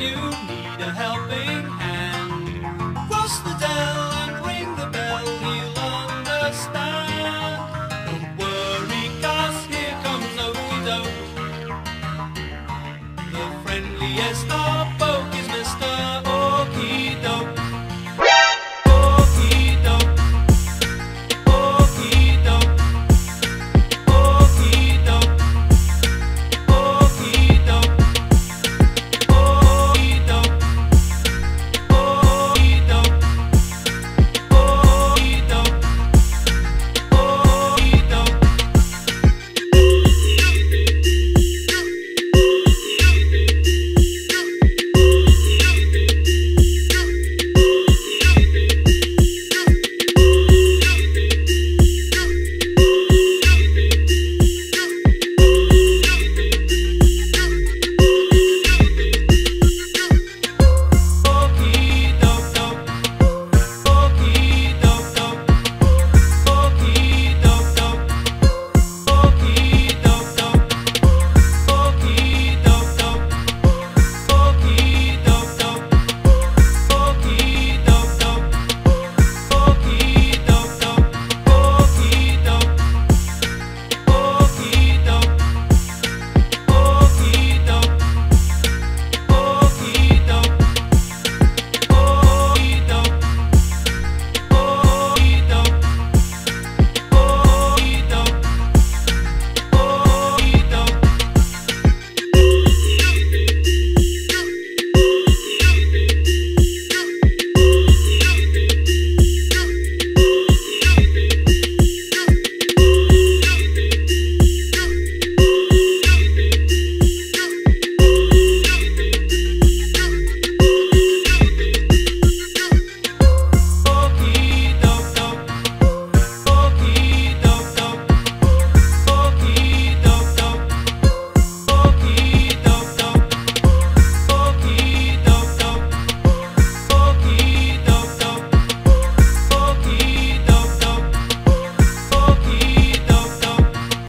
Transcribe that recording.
you need a helping hand, cross the dell and ring the bell, he'll understand. Don't worry, cause here comes Oakie Doke, the friendliest